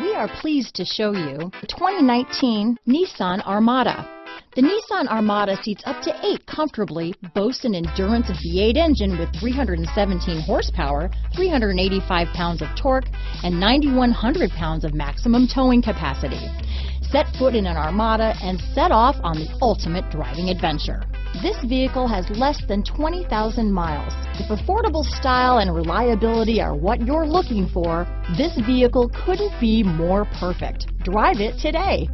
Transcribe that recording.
We are pleased to show you the 2019 Nissan Armada. The Nissan Armada seats up to eight comfortably, boasts an Endurance V8 engine with 317 horsepower, 385 pounds of torque, and 9,100 pounds of maximum towing capacity. Set foot in an Armada and set off on the ultimate driving adventure. This vehicle has less than 20,000 miles. If affordable style and reliability are what you're looking for, this vehicle couldn't be more perfect. Drive it today.